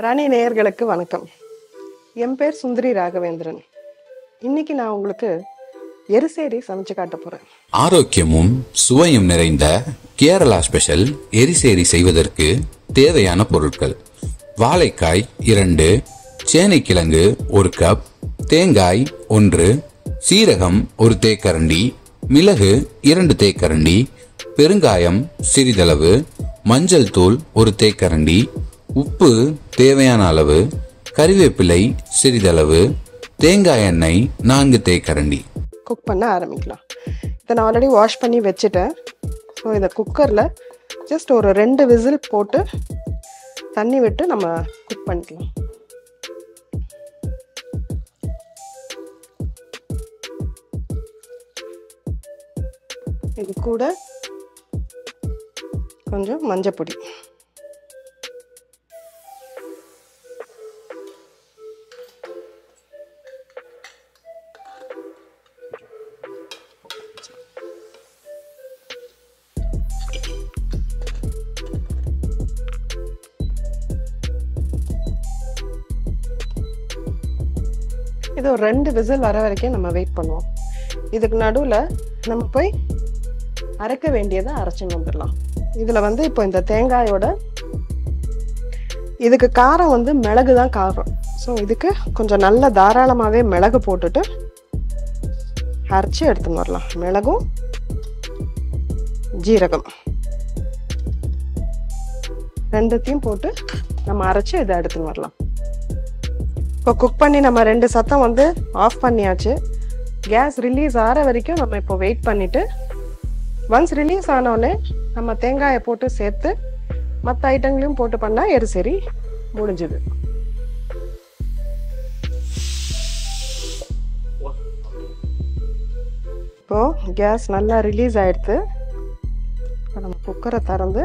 ராணி நேயர்களுக்கு வணக்கம். என் பேர் சுந்தரி ராகவேந்திரன். இன்னைக்கு நான் உங்களுக்கு எரிசேரி சமைச்சு காட்ட போறேன். ஆரோக்கியமும் சுவையும் நிறைந்த கேரளா ஸ்பெஷல் எரிசேரி செய்வதற்கு தேவையான பொருட்கள். வாழைக்காய் இரண்டு சேனைக்கிழங்கு ஒரு கப் தேங்காய் ஒன்று சீரகம் ஒரு தேக்கரண்டி மிளகு இரண்டு தேக்கரண்டி பெருங்காயம் சிறிதளவு மஞ்சள் தூள் ஒரு தேக்கரண்டி உப்பு தேவையான அளவு கறிவேப்பிலை சிறிதளவு தேங்காய் எண்ணெய் நான்கு தேக்கரண்டி. குக் பண்ண ஆரம்பிக்கலாம். இதை நான் ஆல்ரெடி வாஷ் பண்ணி வச்சுட்டேன். ஸோ இதை குக்கரில் ஜஸ்ட் ஒரு ரெண்டு விசில் போட்டு தண்ணி விட்டு நம்ம குக் பண்ணிக்கலாம். இது கூட கொஞ்சம் மஞ்சள் பொடி இது ஒரு ரெண்டு விசில் வர வரைக்கும் நம்ம வெயிட் பண்ணுவோம். இதுக்கு நடுவில் நம்ம போய் அரைக்க வேண்டியதை அரைச்சின்னு வந்துடலாம். இதில் வந்து இப்போ இந்த தேங்காயோட இதுக்கு காரம் வந்து மிளகு தான் காரம். ஸோ இதுக்கு கொஞ்சம் நல்ல தாராளமாகவே மிளகு போட்டுட்டு அரைச்சி எடுத்துன்னு வரலாம். மிளகும் ஜீரகம். ரெண்டுத்தையும் போட்டு நம்ம அரைச்சி இதை எடுத்துன்னு வரலாம். இப்போ குக் பண்ணி நம்ம ரெண்டு சத்தம் வந்து ஆஃப் பண்ணியாச்சு. கேஸ் ரிலீஸ் ஆகிற வரைக்கும் நம்ம இப்போ வெயிட் பண்ணிவிட்டு ஒன்ஸ் ரிலீஸ் ஆனோடனே நம்ம தேங்காயை போட்டு சேர்த்து மற்ற ஐட்டங்களையும் போட்டு பண்ணால் எரிசரி முடிஞ்சுது. இப்போ கேஸ் நல்லா ரிலீஸ் ஆயிடுத்து. இப்போ நம்ம குக்கரை திறந்து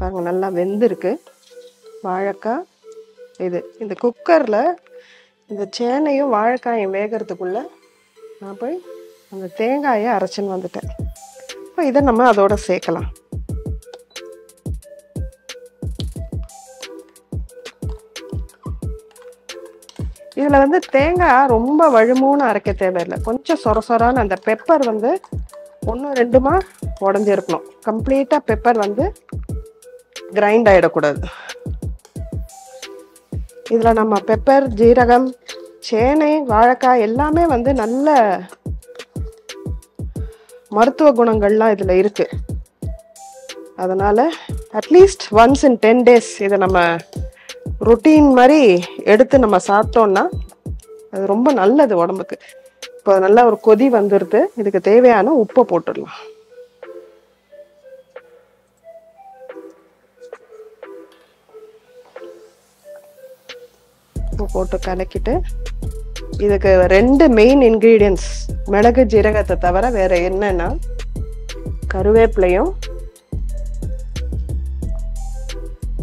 பாருங்க நல்லா வெந்திருக்கு. வாழைக்காய் இது இந்த குக்கரில் இந்த சேனையும் வாழைக்காயும் வேகிறதுக்குள்ளே நான் போய் அந்த தேங்காயை அரைச்சின்னு வந்துட்டேன். இப்போ இதை நம்ம அதோட சேர்க்கலாம். இதில் வந்து தேங்காய் ரொம்ப வழுமூன்னு அரைக்க தேவையில்லை. கொஞ்சம் சொர சொரான அந்த பெப்பர் வந்து ஒன்று ரெண்டுமா உடஞ்சிருக்கணும். கம்ப்ளீட்டாக பெப்பர் வந்து கிரைண்ட் ஆகிடக்கூடாது இதில் நம்ம பெப்பர் ஜீரகம் சேனை வாழைக்காய் எல்லாமே வந்து நல்ல மருத்துவ குணங்கள்லாம் இதில் இருக்குது அதனால் at least once in ten days இதை நம்ம ரொட்டீன் மாதிரி எடுத்து நம்ம சாப்பிட்டோம்னா அது ரொம்ப நல்லது உடம்புக்கு. இப்போ நல்லா ஒரு கொதி வந்துடுது இதுக்கு தேவையான உப்பை போட்டுடலாம். உப்பு போட்டு கலக்கிட்டு இதுக்கு ரெண்டு மெயின் இன்க்ரீடியன்ஸ் மிளகு ஜீரகத்தை தவிர வேற என்னன்னா கருவேப்பிலையும்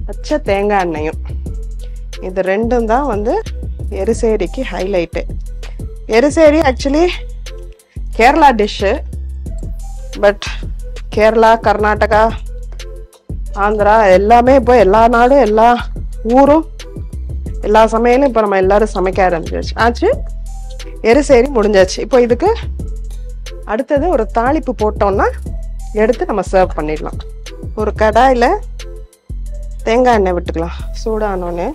பச்சை தேங்காய் எண்ணெயும். இது ரெண்டும் தான் வந்து எரிசேரிக்கு highlight erissery actually Kerala dish but Kerala Karnataka Andhra எல்லாமே இப்போ எல்லா நாடும் எல்லா ஊரும் எல்லா சமையலும் இப்போ நம்ம எல்லாரும் சமைக்க ஆரம்பிச்சாச்சு. ஆச்சு? எரிசேரி முடிஞ்சாச்சு. இப்போ இதுக்கு அடுத்தது ஒரு தாளிப்பு போட்டோம்னா எடுத்து நம்ம சர்வ் பண்ணிடலாம். ஒரு கடாயில் தேங்காய் எண்ணெய் விட்டுக்கலாம். சூடானோன்னு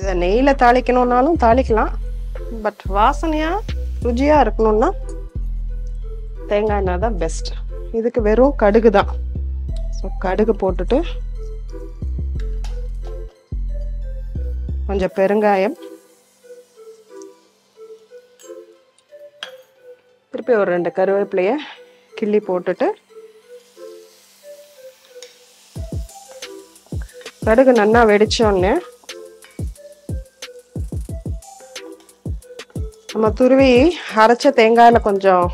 இதை நெய்யில் தாளிக்கணும்னாலும் தாளிக்கலாம். பட் வாசனையாக ருச்சியாக இருக்கணும்னா தேங்காய் எண்ணெய் தான் பெஸ்ட் இதுக்கு வெறும் கடுகு தான். ஸோ கடுகு போட்டுட்டு கொஞ்சம் பெருங்காயம். திருப்பி ஒரு ரெண்டு கருவேப்பிலைய கிள்ளி போட்டுட்டு கடுகு நல்லா வெடிச்சோடனே நம்ம துருவி அரைச்ச தேங்காயில் கொஞ்சம்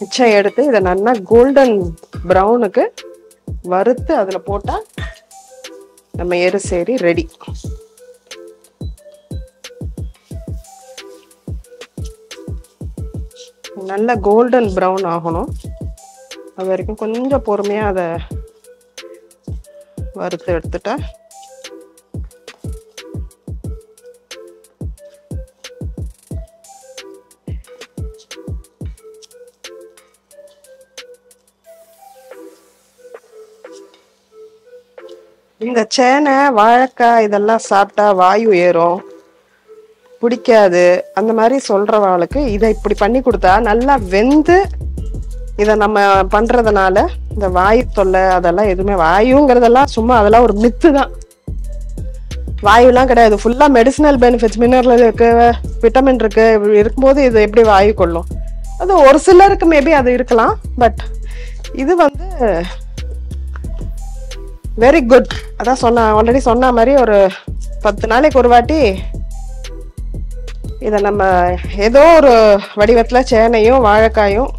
மிச்சம் எடுத்து இதை நல்லா கோல்டன் ப்ரௌனுக்கு வறுத்து அதில் போட்டால் நம்ம எருசேரி ரெடி நல்ல கோல்டன் ப்ரௌன் ஆகணும். அது வரைக்கும் கொஞ்சம் பொறுமையாக அதை வறுத்து எடுத்துட்டேன் இந்த சேனை வாழைக்காய் இதெல்லாம் சாப்பிட்டா வாயு ஏறும். பிடிக்காது. அந்த மாதிரி சொல்றவாளுக்கு இதை இப்படி பண்ணி கொடுத்தா நல்லா வெந்து இதை நம்ம பண்றதுனால இந்த வாயு தொல்லை அதெல்லாம் எதுவுமே வாயுங்கிறதெல்லாம் சும்மா அதெல்லாம் ஒரு மித்து தான். வாயுலாம் கிடையாது. ஃபுல்லாக மெடிசினல் பெனிஃபிட்ஸ் மினரல் இருக்கு விட்டமின் இருக்கு இப்படி இருக்கும்போது இது எப்படி வாயு கொள்ளும்? அது ஒரு சிலருக்கு மேபி அது இருக்கலாம் பட் இது வந்து வெரி குட் அதான் சொன்ன ஆல்ரெடி சொன்ன மாதிரி ஒரு பத்து நாளைக்கு ஒரு வாட்டி இதை நம்ம ஏதோ ஒரு வடிவத்தில் சேனையும் வாழைக்காயும்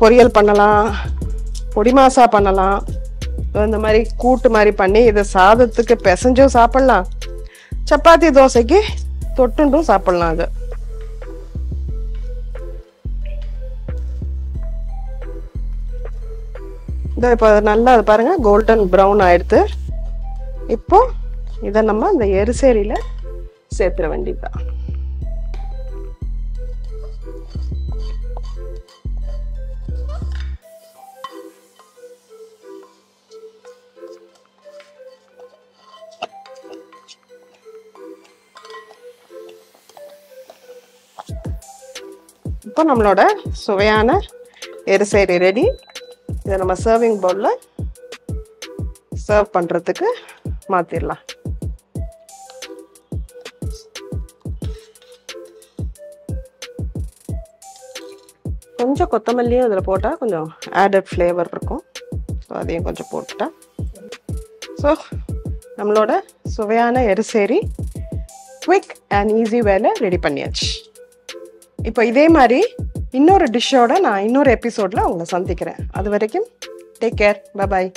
பொரியல் பண்ணலாம் பொடி மாசா பண்ணலாம். இந்த மாதிரி கூட்டு மாதிரி பண்ணி இதை சாதத்துக்கு பிசைஞ்சும் சாப்பிட்லாம். சப்பாத்தி தோசைக்கு தொட்டுண்டும் சாப்பிட்லாம் அது. இதோ இப்போ நல்லா அது பாருங்க கோல்டன் ப்ரௌன் ஆயிடுது. இப்போ இதை நம்ம இந்த எரிசேரியில் சேர்த்துற வேண்டியதுதான். இப்போ நம்மளோட சுவையான எரிசேரி ரெடி இதை நம்ம சர்விங் பவுலில் சர்வ் பண்ணுறதுக்கு மாற்றிடலாம் கொஞ்சம் கொத்தமல்லியும் இதில் போட்டால் கொஞ்சம் ஆடட் ஃப்ளேவர் இருக்கும். ஸோ அதையும் கொஞ்சம் போட்டுட்டேன் ஸோ நம்மளோட சுவையான எரிசேரி குவிக் அண்ட் ஈஸி வேலை ரெடி பண்ணியாச்சு. இப்போ இதே மாதிரி இன்னொரு டிஷ்ஷோட நான் இன்னொரு எபிசோடில் உங்களை சந்திக்கிறேன். அது வரைக்கும் டேக் கேர் பபாய்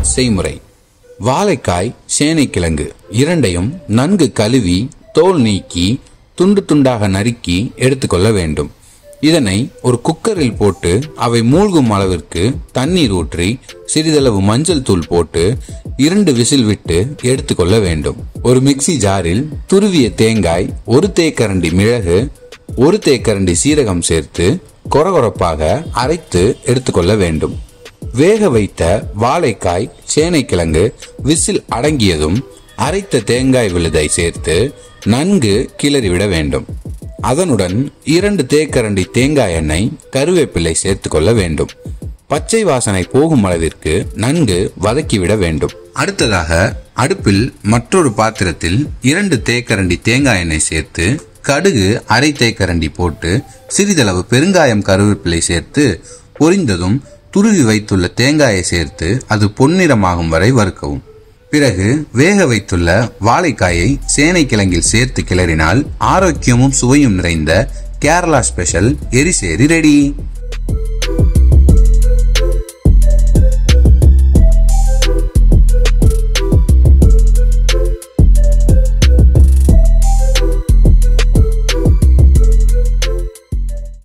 செய்முறை. வாழைக்காய் சேனைக்கிழங்கு இரண்டையும் நன்கு கழுவி தோல் நீக்கி துண்டு துண்டாக நறுக்கி எடுத்துக்கொள்ள வேண்டும். இதனை ஒரு குக்கரில் போட்டு அவை மூழ்கும் அளவிற்கு தண்ணீர் ஊற்றி சிறிதளவு மஞ்சள் தூள் போட்டு இரண்டு விசில் விட்டு எடுத்துக்கொள்ள வேண்டும். ஒரு மிக்ஸி ஜாரில் துருவிய தேங்காய் ஒரு தேக்கரண்டி மிளகு ஒரு தேக்கரண்டி சீரகம் சேர்த்து கொரகொரப்பாக அரைத்து எடுத்துக்கொள்ள வேண்டும். வேக வைத்த வாழைக்காய் சேனைக்கிழங்கு விசில் அடங்கியதும் அரைத்த தேங்காய் விழுதை சேர்த்து நன்கு கிளறிவிட வேண்டும். அதனுடன் இரண்டு தேக்கரண்டி தேங்காய் எண்ணெய் கருவேப்பிலை சேர்த்துக்கொள்ள வேண்டும். பச்சை வாசனை போகும் அளவிற்கு நன்கு வதக்கிவிட வேண்டும். அடுத்ததாக அடுப்பில் மற்றொரு பாத்திரத்தில் இரண்டு தேக்கரண்டி தேங்காய் எண்ணெய் சேர்த்து கடுகு அரை தேக்கரண்டி போட்டு சிறிதளவு பெருங்காயம் கருவேப்பிலை சேர்த்து பொரிந்ததும் துருவி வைத்துள்ள தேங்காயை சேர்த்து அது பொன்னிறமாகும் வரை வறுக்கவும். பிறகு வேக வைத்துள்ள வாழைக்காயை சேனைக்கிழங்கில் சேர்த்து கிளறினால் ஆரோக்கியமும் சுவையும் நிறைந்த கேரளா ஸ்பெஷல் எரிசேரி ரெடி.